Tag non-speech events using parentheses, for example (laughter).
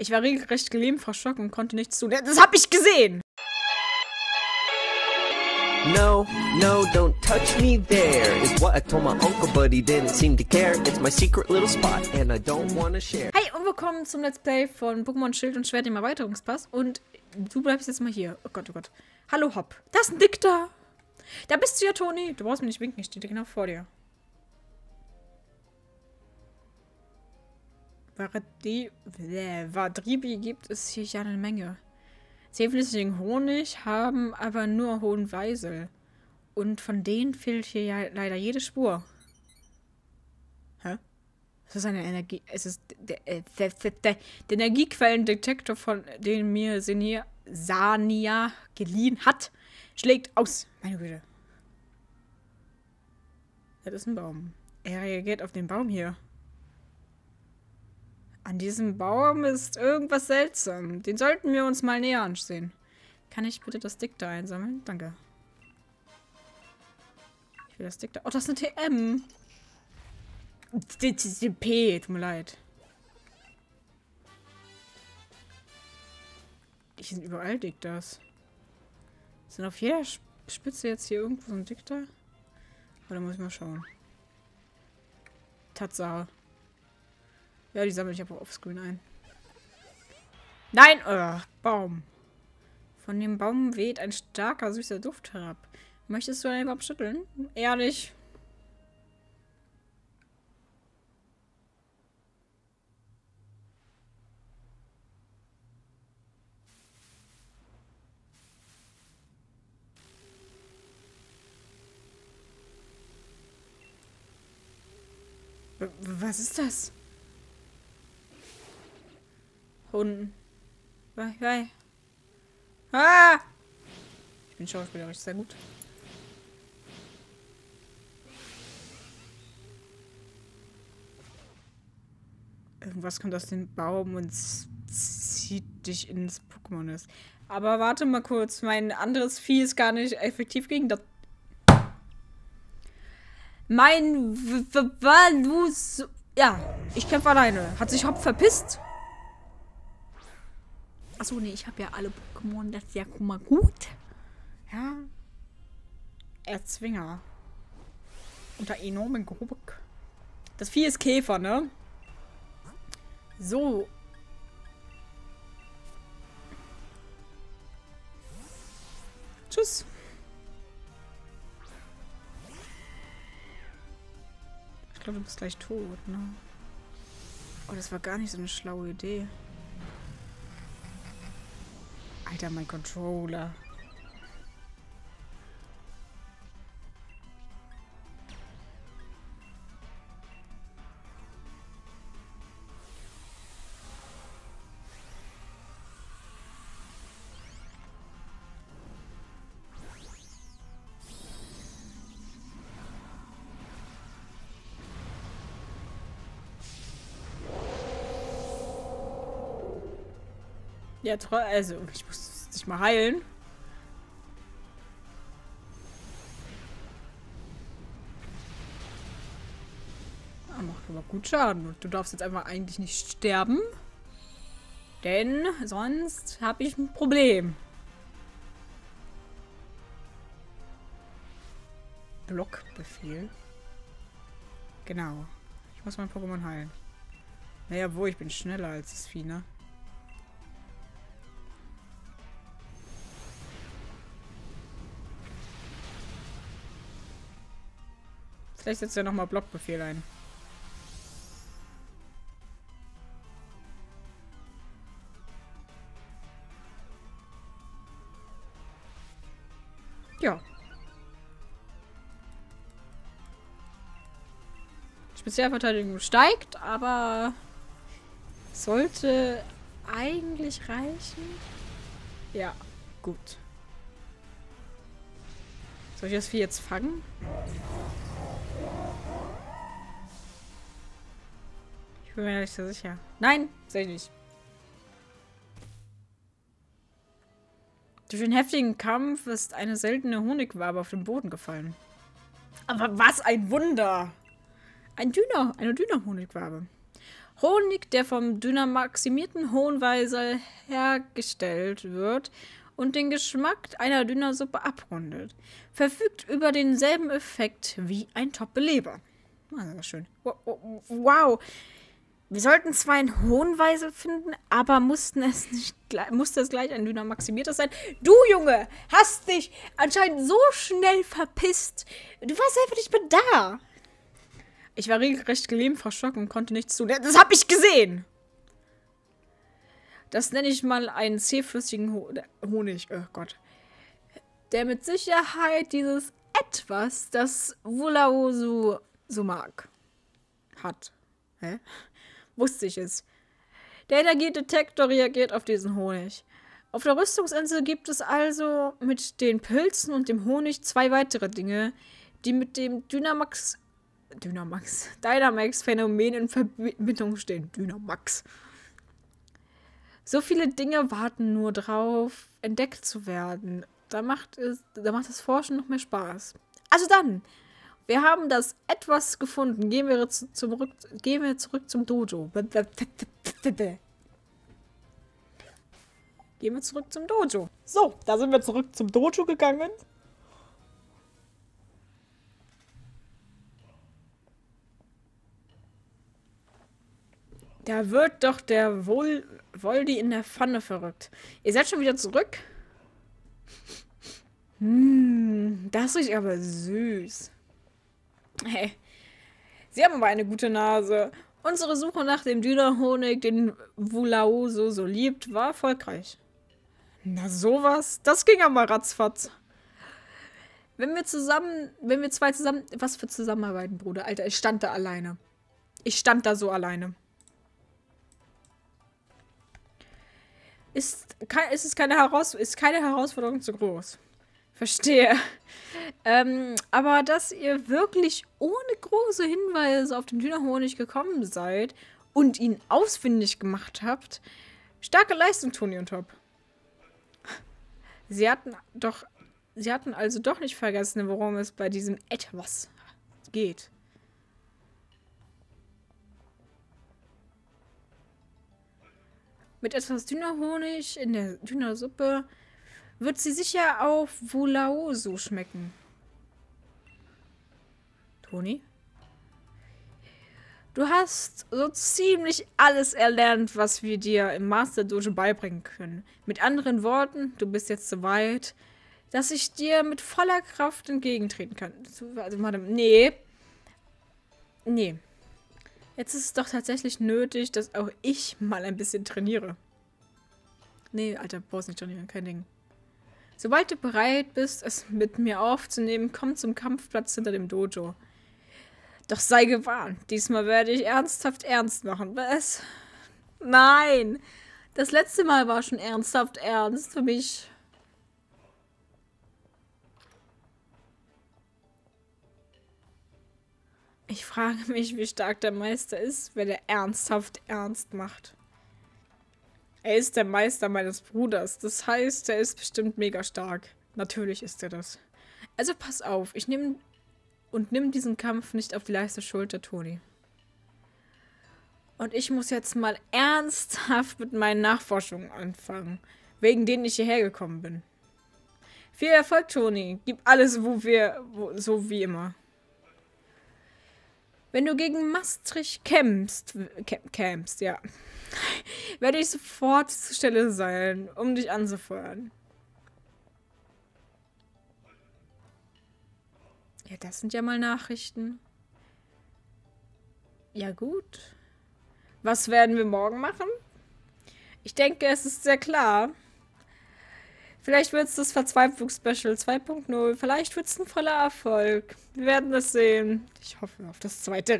Ich war regelrecht gelähmt vor Schock und konnte nichts tun. Das hab ich gesehen! No, no, don't touch me there is what I told my uncle, but he didn't seem to care. It's my secret little spot and I don't want to share. Hi und willkommen zum Let's Play von Pokémon Schild und Schwert im Erweiterungspass. Und du bleibst jetzt mal hier. Oh Gott, oh Gott. Hallo, Hopp. Da ist ein Dick da. Da bist du ja, Toni. Du brauchst mir nicht winken, ich stehe genau vor dir. Vadribi gibt es hier ja eine Menge. Zähflüssigen Honig haben aber nur hohen Weisel. Und von denen fehlt hier ja leider jede Spur. Hä? Es ist eine Energie. Es ist der, äh, der, der, der Energiequellendetektor, von dem mir Senia, Sania geliehen hat, schlägt aus. Meine Güte. Das ist ein Baum. Er reagiert auf den Baum hier. An diesem Baum ist irgendwas seltsam. Den sollten wir uns mal näher ansehen. Kann ich bitte das Dick da einsammeln? Danke. Ich will das Dick da... Oh, das ist eine TM. P, tut mir leid. Die sind überall Dick das. Sind auf jeder Spitze jetzt hier irgendwo so ein Dick da? Oder muss ich mal schauen? Tatsache. Ja, die sammle ich aber offscreen ein. Nein! Oh, Baum. Von dem Baum weht ein starker, süßer Duft herab. Möchtest du einen überhaupt schütteln? Ehrlich. Was ist das? Hunden. Hi, hi. Ah! Ich bin schauspielerisch sehr gut. Irgendwas kommt aus dem Baum und zieht dich ins Pokémon. Aber warte mal kurz, mein anderes Vieh ist gar nicht effektiv gegen das. Mein Valus. Ja, ich kämpfe alleine. Hat sich Hop verpisst? Achso, nee, ich habe ja alle Pokémon. Das ist ja guck mal gut. Ja. Erzwinger. Unter enormen Druck. Das Vieh ist Käfer, ne? So. Tschüss. Ich glaube, du bist gleich tot, ne? Oh, das war gar nicht so eine schlaue Idee. Alter, mein Controller. Ja, also, ich muss dich mal heilen. Ah, macht aber gut Schaden. Und du darfst jetzt einfach eigentlich nicht sterben. Denn sonst habe ich ein Problem. Blockbefehl. Genau. Ich muss mein Pokémon heilen. Naja, wo? Ich bin schneller als das Vieh, ne? Vielleicht setzt er nochmal Blockbefehl ein. Ja. Spezialverteidigung steigt, aber sollte eigentlich reichen. Ja, gut. Soll ich das Vieh jetzt fangen? Ich bin mir nicht so sicher. Nein, sehe ich nicht. Durch den heftigen Kampf ist eine seltene Honigwabe auf den Boden gefallen. Aber was ein Wunder! Ein Düner, eine Düner-Honigwabe. Honig, der vom dynamaximierten Hohenweisel hergestellt wird und den Geschmack einer Dünnersuppe abrundet. Verfügt über denselben Effekt wie ein Top-Beleber. Ah, schön. Wow. Wir sollten zwar einen Hohenweisel finden, aber mussten es nicht, musste es gleich ein Dünner maximierter sein. Du, Junge, hast dich anscheinend so schnell verpisst. Du warst einfach nicht mehr da. Ich war regelrecht gelähmt vor und konnte nichts tun. Das hab ich gesehen. Das nenne ich mal einen zähflüssigen Ho Honig. Oh Gott. Der mit Sicherheit dieses Etwas, das Wulaosu so mag, hat. Hä? Wusste ich es. Der Energiedetektor reagiert auf diesen Honig. Auf der Rüstungsinsel gibt es also mit den Pilzen und dem Honig zwei weitere Dinge, die mit dem Dynamax Dynamax (laughs) Dynamax Phänomen in Verbindung stehen. Dynamax. So viele Dinge warten nur drauf, entdeckt zu werden. Da macht es, da macht das Forschen noch mehr Spaß. Also dann, wir haben das etwas gefunden. Gehen wir, zurück, gehen wir zurück zum Dojo. Gehen wir zurück zum Dojo. So, da sind wir zurück zum Dojo gegangen. Da wird doch der Vol Voldi in der Pfanne verrückt. Ihr seid schon wieder zurück? Hm, das riecht aber süß. Hey, Sie haben aber eine gute Nase. Unsere Suche nach dem Dünnerhonig, den Wulaoso so liebt, war erfolgreich. Na sowas, das ging aber ratzfatz. Wenn wir zusammen, wenn wir zwei zusammen, was für Zusammenarbeiten, Bruder, Alter, ich stand da alleine. Ich stand da so alleine. Ist, ist es keine, Heraus ist keine Herausforderung zu groß. Verstehe. Ähm, aber dass ihr wirklich ohne große Hinweise auf den Dünnerhonig gekommen seid und ihn ausfindig gemacht habt, starke Leistung, Toni und Top. Sie hatten doch, sie hatten also doch nicht vergessen, worum es bei diesem etwas geht. Mit etwas Dünnerhonig in der Dünnersuppe wird sie sicher auf Wulaosu schmecken. Toni? Du hast so ziemlich alles erlernt, was wir dir im Master Dojo beibringen können. Mit anderen Worten, du bist jetzt so weit, dass ich dir mit voller Kraft entgegentreten kann. Also, warte, nee. Nee. Jetzt ist es doch tatsächlich nötig, dass auch ich mal ein bisschen trainiere. Nee, Alter, brauchst nicht trainieren, kein Ding. Sobald du bereit bist, es mit mir aufzunehmen, komm zum Kampfplatz hinter dem Dojo. Doch sei gewarnt, diesmal werde ich ernsthaft ernst machen. Was? Nein! Das letzte Mal war schon ernsthaft ernst für mich. Ich frage mich, wie stark der Meister ist, wenn er ernsthaft ernst macht. Er ist der Meister meines Bruders. Das heißt, er ist bestimmt mega stark. Natürlich ist er das. Also pass auf, ich nehme und nimm diesen Kampf nicht auf die leichte Schulter, Toni. Und ich muss jetzt mal ernsthaft mit meinen Nachforschungen anfangen, wegen denen ich hierher gekommen bin. Viel Erfolg, Toni. Gib alles, wo wir, wo, so wie immer. Wenn du gegen Maastricht kämpfst, kämpfst, ja, werde ich sofort zur Stelle sein, um dich anzufeuern. Ja, das sind ja mal Nachrichten. Ja, gut. Was werden wir morgen machen? Ich denke, es ist sehr klar. Vielleicht wird es das Verzweiflungsspecial 2.0. Vielleicht wird es ein voller Erfolg. Wir werden es sehen. Ich hoffe auf das zweite.